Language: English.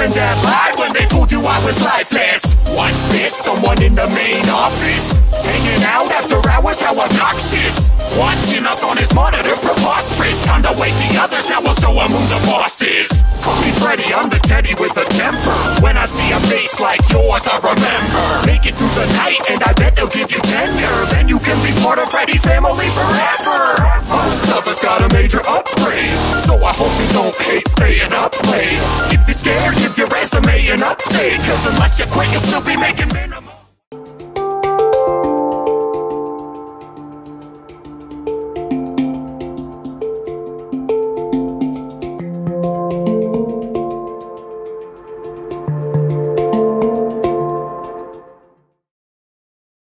and dad lied when they told you I was lifeless. What's this? Someone in the main office? Hanging out after hours, how obnoxious. Watching us on his monitor, preposterous. Time to wake the others, now we'll show 'em who the boss is. Call me Freddy, I'm the teddy with a temper. When I see a face like yours, I remember. Make it through the night, and I bet Cause unless you quit, you'll still be making minimum.